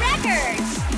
Records!